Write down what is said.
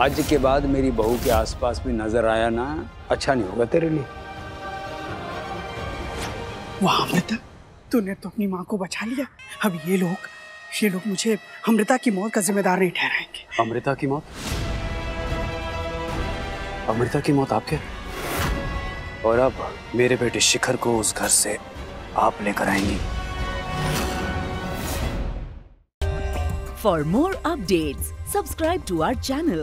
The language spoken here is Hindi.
आज के बाद मेरी बहू के आसपास भी नज़र आया ना अच्छा नहीं होगा तेरे लिए। वाह अमृता तूने तो अपनी माँ को बचा लिया। अब ये लोग ये लोग मुझे अमृता की मौत का जिम्मेदार नहीं ठहराएँगे। अमृता की मौत? अमृता की मौत आपके? और अब मेरे बेटे शिखर को उस घर से आप लेकर आएँगी। For more updates, subscribe to our channel,